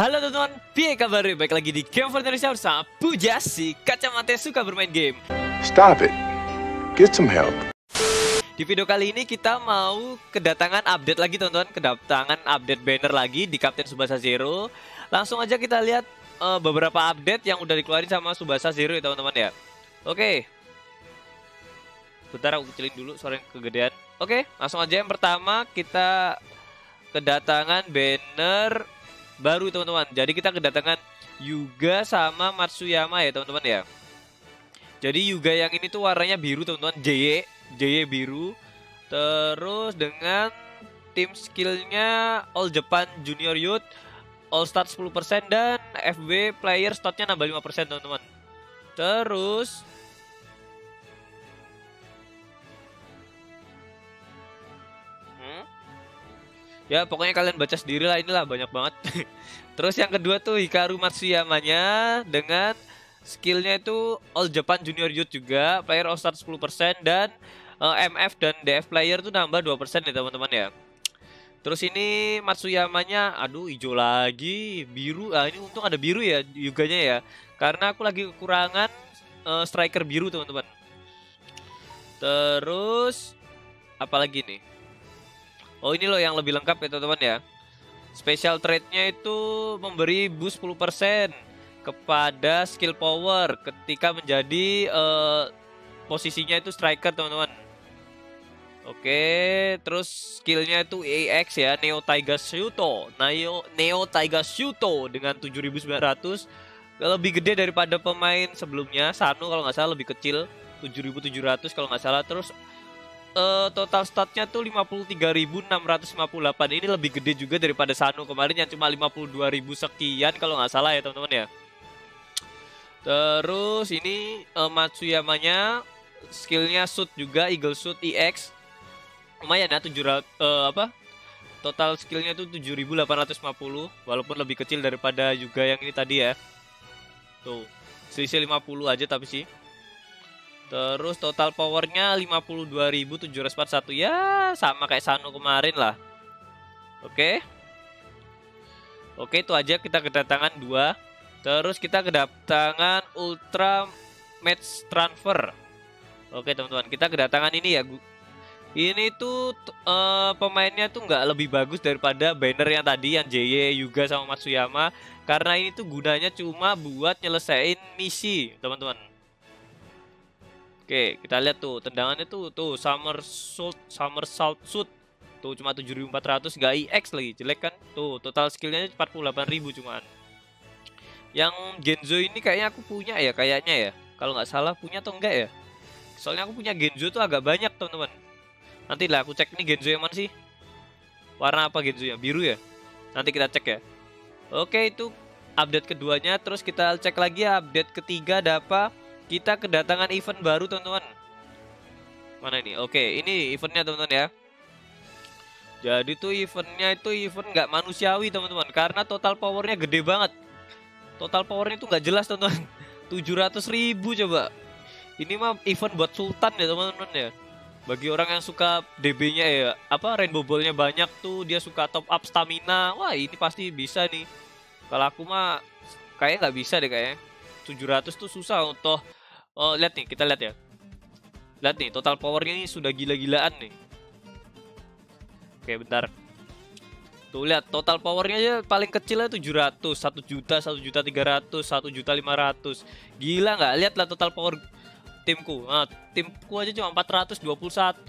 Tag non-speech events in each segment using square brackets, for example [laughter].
Halo teman-teman, piye kabar? Baik lagi di Game for Indonesia bersama Puja si kacamata suka bermain game. Stop it. Get some help. Di video kali ini kita mau kedatangan update lagi teman-teman, kedatangan update banner lagi di Captain Subasa Zero. Langsung aja kita lihat uh, beberapa update yang udah dikeluarin sama Subasa Zero ya teman-teman ya. Oke. Bentar aku kecilin dulu suara yang kegedean. Oke, langsung aja yang pertama kita kedatangan banner baru teman-teman. Jadi kita kedatangan Yuga sama Matsuyama ya teman-teman ya. Jadi Yuga yang ini tuh warnanya biru teman-teman, JY, JY biru. Terus dengan tim skillnya All Japan Junior Youth, All Star 10% dan FB player statnya nambah 5% teman-teman. Terus Ya pokoknya kalian baca sendiri lah inilah banyak banget. [laughs] Terus yang kedua tuh Hikaru Matsuyama-nya dengan skillnya itu All Japan Junior Youth juga, player All Star 10% dan uh, eh, MF dan DF player tuh nambah 2% ya teman-teman ya. Terus ini Matsuyama-nya aduh hijau lagi, biru. Ah ini untung ada biru ya Yuganya ya. Karena aku lagi kekurangan uh, striker biru teman-teman. Terus apalagi nih? Oh ini loh yang lebih lengkap ya teman-teman ya. Special trade-nya itu memberi boost 10% kepada skill power ketika menjadi uh, posisinya itu striker teman-teman. Oke, terus skillnya itu AX ya, Neo Taiga Shuto. Neo Neo Taiga Shuto dengan 7900 lebih gede daripada pemain sebelumnya. Sano kalau nggak salah lebih kecil, 7700 kalau nggak salah. Terus uh, total statnya tuh 53.658 ini lebih gede juga daripada Sanu kemarin yang cuma 52.000 sekian kalau nggak salah ya teman-teman ya. Terus ini uh, Matsuyamanya skillnya suit juga Eagle Suit EX lumayan ya 700 uh, eh, apa? Total skillnya tuh 7850 walaupun lebih kecil daripada juga yang ini tadi ya. Tuh selisih 50 aja tapi sih Terus total powernya 52.741 ya sama kayak Sano kemarin lah. Oke. Oke itu aja kita kedatangan dua. Terus kita kedatangan Ultra Match Transfer. Oke teman-teman kita kedatangan ini ya. Ini tuh uh, pemainnya tuh nggak lebih bagus daripada banner yang tadi yang JY Yuga sama Matsuyama karena ini tuh gunanya cuma buat nyelesain misi teman-teman Oke, kita lihat tuh tendangannya tuh tuh summer salt summer salt suit tuh cuma 7400 enggak IX lagi jelek kan? Tuh total skillnya 48000 cuman. Yang Genzo ini kayaknya aku punya ya kayaknya ya. Kalau nggak salah punya atau enggak ya? Soalnya aku punya Genzo tuh agak banyak teman-teman. Nanti lah aku cek nih Genzo yang mana sih? Warna apa Genzo yang biru ya? Nanti kita cek ya. Oke itu update keduanya. Terus kita cek lagi update ketiga ada apa kita kedatangan event baru teman-teman. Mana ini? Oke, ini eventnya teman-teman ya. Jadi tuh eventnya itu event nggak manusiawi teman-teman, karena total powernya gede banget. Total powernya itu nggak jelas teman-teman. [laughs] 700 ribu coba. Ini mah event buat sultan ya teman-teman ya. Bagi orang yang suka DB-nya ya, apa rainbow ball-nya banyak tuh, dia suka top up stamina. Wah, ini pasti bisa nih. Kalau aku mah kayaknya nggak bisa deh kayaknya. 700 tuh susah untuk Oh, lihat nih, kita lihat ya. Lihat nih, total powernya ini sudah gila-gilaan nih. Oke, bentar. Tuh lihat, total powernya aja paling kecilnya 700, 1 juta, 1 juta 300, 1 juta 500. Gila nggak? Lihatlah total power timku. Nah, timku aja cuma 421.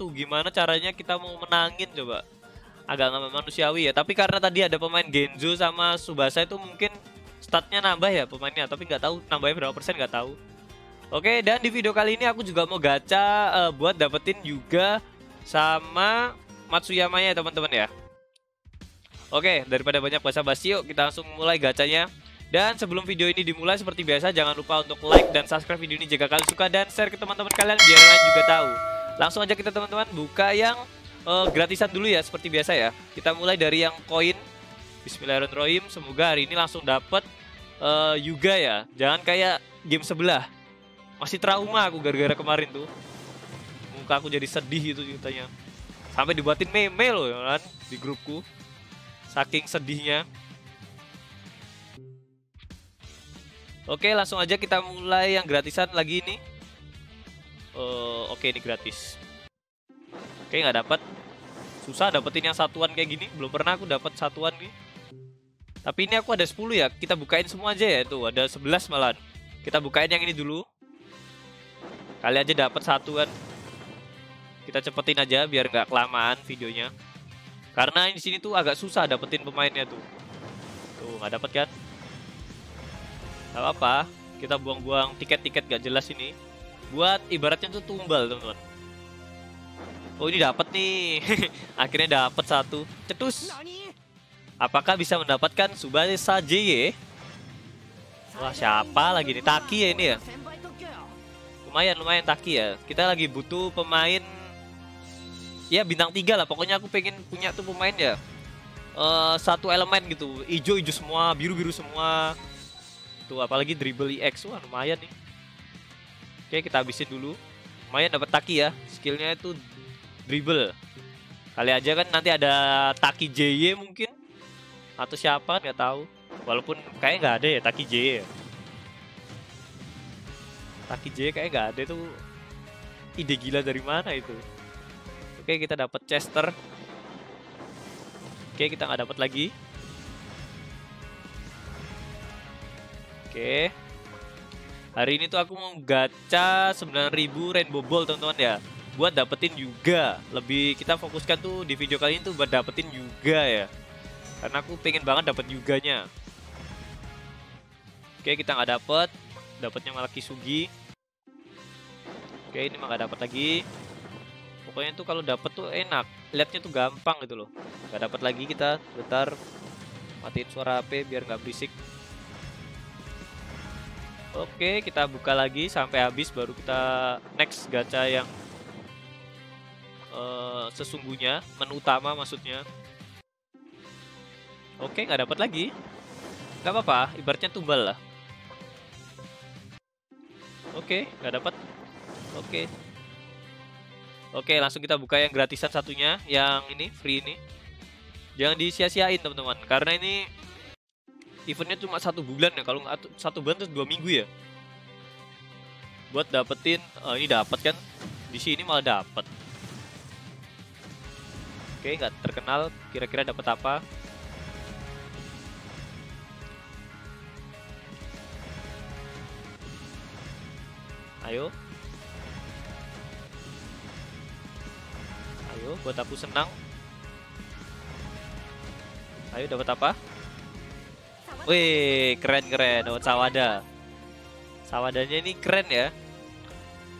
Gimana caranya kita mau menangin coba? Agak nggak manusiawi ya. Tapi karena tadi ada pemain Genzo sama Subasa itu mungkin statnya nambah ya pemainnya. Tapi nggak tahu nambahnya berapa persen nggak tahu. Oke, dan di video kali ini aku juga mau gacha uh, buat dapetin juga sama Matsuyama ya teman-teman ya. Oke, daripada banyak basa-basi yuk kita langsung mulai gacanya. Dan sebelum video ini dimulai seperti biasa jangan lupa untuk like dan subscribe video ini jika kalian suka dan share ke teman-teman kalian biar kalian juga tahu. Langsung aja kita teman-teman buka yang uh, gratisan dulu ya seperti biasa ya. Kita mulai dari yang koin. Bismillahirrahmanirrahim. Semoga hari ini langsung dapat uh, Yuga ya. Jangan kayak game sebelah masih trauma aku gara-gara kemarin tuh. Muka aku jadi sedih itu ceritanya. Sampai dibuatin meme loh ya kan di grupku. Saking sedihnya. Oke, langsung aja kita mulai yang gratisan lagi ini. Uh, oke, ini gratis. Oke, nggak dapat. Susah dapetin yang satuan kayak gini. Belum pernah aku dapat satuan nih. Tapi ini aku ada 10 ya. Kita bukain semua aja ya. Tuh, ada 11 malah. Kita bukain yang ini dulu. Kali aja dapat satu kan. Kita cepetin aja biar nggak kelamaan videonya. Karena di sini tuh agak susah dapetin pemainnya tuh. Tuh, nggak dapat kan? Gak apa-apa, kita buang-buang tiket-tiket gak jelas ini. Buat ibaratnya tuh tumbal, teman-teman. Oh, ini dapat nih. [laughs] Akhirnya dapat satu. Cetus. Apakah bisa mendapatkan Subasa JY? Wah, siapa lagi nih? Taki ya ini ya? Lumayan, lumayan Taki ya. Kita lagi butuh pemain ya bintang tiga lah. Pokoknya aku pengen punya tuh pemain ya. Uh, satu elemen gitu, hijau-hijau semua, biru-biru semua Tuh apalagi dribble EX wah lumayan nih. Oke kita habisin dulu. Lumayan dapat taki ya. Skillnya itu dribble. Kali aja kan nanti ada taki JY mungkin atau siapa nggak tahu. Walaupun kayak nggak ada ya taki JY. Taki JY kayak nggak ada itu ide gila dari mana itu. Oke kita dapat Chester. Oke kita nggak dapat lagi. Oke. Hari ini tuh aku mau gacha 9000 rainbow ball teman-teman ya. Buat dapetin juga. Lebih kita fokuskan tuh di video kali ini tuh buat dapetin juga ya. Karena aku pengen banget dapet juganya. Oke, kita nggak dapet. Dapatnya malah Kisugi. Oke, ini mah nggak dapet lagi. Pokoknya tuh kalau dapet tuh enak. Lihatnya tuh gampang gitu loh. Gak dapet lagi kita. Bentar. Matiin suara HP biar nggak berisik. Oke, kita buka lagi sampai habis baru kita next gacha yang uh, sesungguhnya, menu utama maksudnya. Oke, nggak dapat lagi. Nggak apa-apa, ibaratnya tumbal lah. Oke, nggak dapat. Oke. Oke, langsung kita buka yang gratisan satunya, yang ini free ini. Jangan disia-siain teman-teman, karena ini eventnya cuma satu bulan ya kalau satu bulan terus dua minggu ya. Buat dapetin uh, ini dapat kan? Di sini malah dapat. Oke nggak terkenal kira-kira dapat apa. Ayo ayo buat aku senang ayo dapat apa Wih, keren keren. Oh, Sawada. Sawadanya ini keren ya.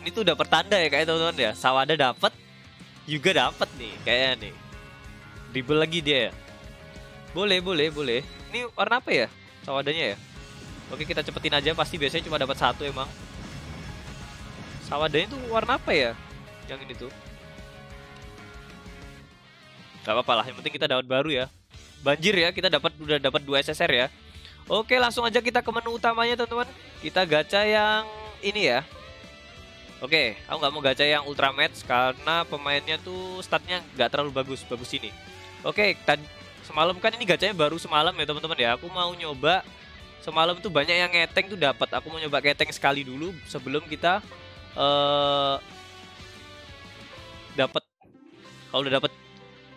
Ini tuh udah pertanda ya kayak teman-teman ya. Sawada dapat, juga dapat nih kayaknya nih. Dribble lagi dia ya. Boleh, boleh, boleh. Ini warna apa ya? Sawadanya ya. Oke, kita cepetin aja. Pasti biasanya cuma dapat satu emang. Sawadanya tuh warna apa ya? Yang ini tuh. Gak apa-apa lah, yang penting kita dapat baru ya. Banjir ya, kita dapat udah dapat dua SSR ya. Oke, langsung aja kita ke menu utamanya, teman-teman. Kita gacha yang ini ya. Oke, aku nggak mau gacha yang Ultra Match karena pemainnya tuh statnya nggak terlalu bagus, bagus ini. Oke, tadi semalam kan ini gacanya baru semalam ya teman-teman ya. Aku mau nyoba semalam tuh banyak yang ngeteng tuh dapat. Aku mau nyoba ngeteng sekali dulu sebelum kita uh, dapat. Kalau udah dapat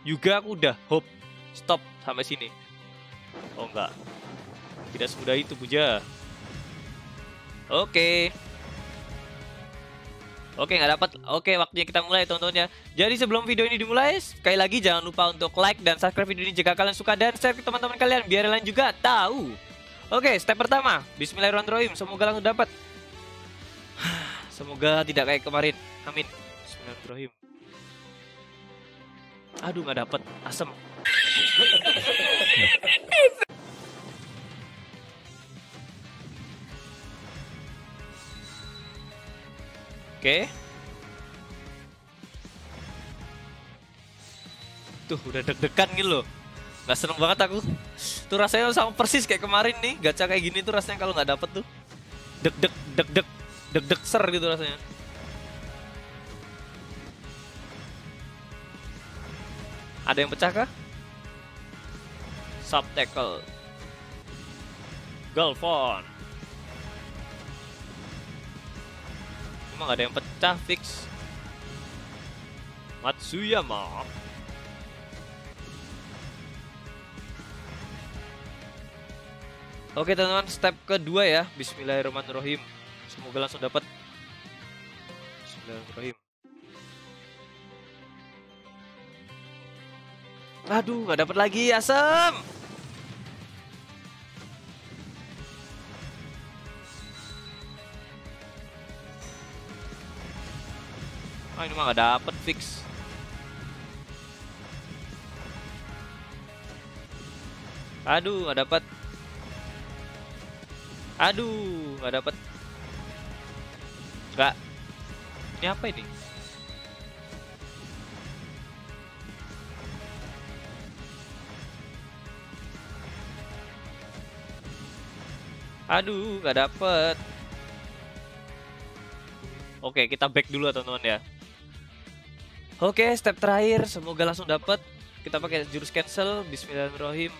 juga aku udah hope stop sampai sini. Oh enggak, tidak semudah itu, Puja. Oke. Oke, nggak dapat. Oke, waktunya kita mulai, teman-teman ya. Jadi sebelum video ini dimulai, sekali lagi jangan lupa untuk like dan subscribe video ini jika kalian suka dan share ke teman-teman kalian biar kalian juga tahu. Oke, step pertama. Bismillahirrahmanirrahim. Semoga langsung dapat. [sighs] Semoga tidak kayak kemarin. Amin. Bismillahirrahmanirrahim. Aduh, nggak dapat. Asem. Oke. Tuh udah deg-degan gitu loh. Gak seneng banget aku. Tuh rasanya sama persis kayak kemarin nih. Gacha kayak gini tuh rasanya kalau nggak dapet tuh. Deg-deg, deg-deg, deg-deg ser gitu rasanya. Ada yang pecah kah? Sub tackle. Galvon. Emang ada yang pecah fix. Matsuyama. Oke teman-teman, step kedua ya. Bismillahirrahmanirrahim. Semoga langsung dapat. Bismillahirrahmanirrahim. Aduh, nggak dapat lagi, asem. Ah, ini mah nggak dapet fix. Aduh, nggak dapat. Aduh, nggak dapat. Nggak. Ini apa ini? Aduh, nggak dapet. Oke, kita back dulu teman-teman ya. Oke, step terakhir, semoga langsung dapat. Kita pakai jurus cancel. Bismillahirrahmanirrahim.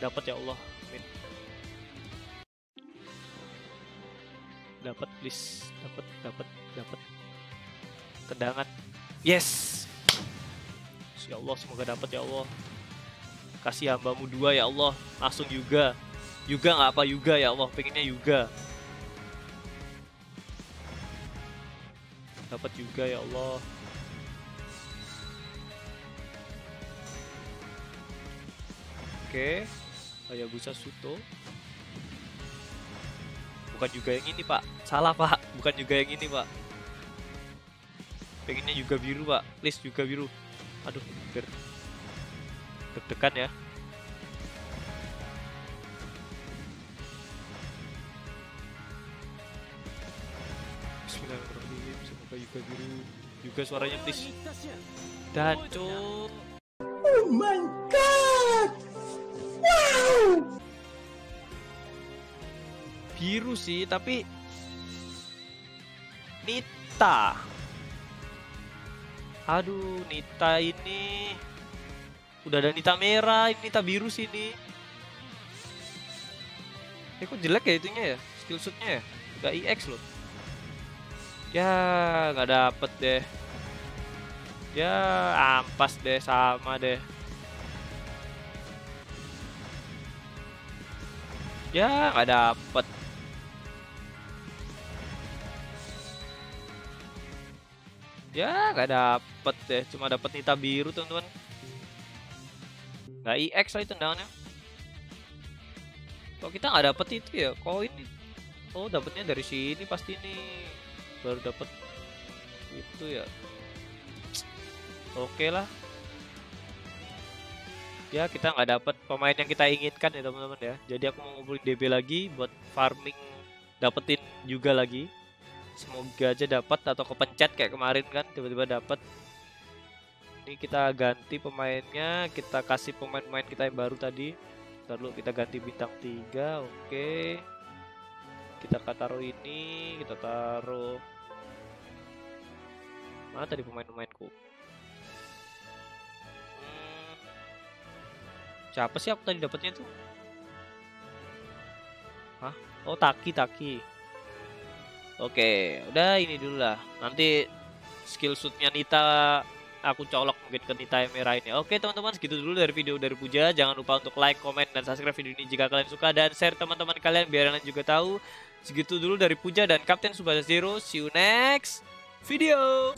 Dapat ya Allah. Amin. Dapat please, dapat, dapat, dapat. Tendangan. Yes. Ya Allah, semoga dapat ya Allah. Kasih hambamu dua ya Allah. Langsung juga. Juga nggak apa juga ya Allah, pengennya juga. Dapat juga ya Allah. Oke, Hayabusa Suto. Bukan juga yang ini pak, salah pak. Bukan juga yang ini pak. Pengennya juga biru pak, please juga biru. Aduh, biar deg-degan ya. Biru. Juga suaranya please. Dan cuk. Oh my god! Wow! biru sih tapi Nita aduh Nita ini udah ada Nita merah ini Nita biru sih ini eh kok jelek ya itunya ya skill shootnya ya gak EX loh ya nggak dapet deh. Ya ampas deh sama deh. Ya nggak dapet. Ya nggak dapet deh cuma dapet Nita biru teman-teman. Nggak EX lagi tendangannya. Kok kita nggak dapet itu ya? Koin oh dapetnya dari sini pasti nih baru dapet itu ya. Oke lah. Ya kita nggak dapet pemain yang kita inginkan ya teman-teman ya. Jadi aku mau ngumpulin DB lagi buat farming dapetin juga lagi. Semoga aja dapat atau kepencet kayak kemarin kan tiba-tiba dapat ini kita ganti pemainnya kita kasih pemain-pemain kita yang baru tadi. Dulu kita ganti bintang 3 oke. Kita taruh ini kita taruh mana tadi pemain-pemainku hmm. siapa sih aku tadi dapatnya tuh Hah? Oh Taki Taki Oke, udah ini dulu lah. Nanti skill shootnya Nita aku colok mungkin ke Nita yang merah ini. Oke teman-teman, segitu dulu dari video dari Puja. Jangan lupa untuk like, comment, dan subscribe video ini jika kalian suka dan share teman-teman kalian biar kalian juga tahu. Segitu dulu dari Puja dan Kapten Subasa Zero. See you next video.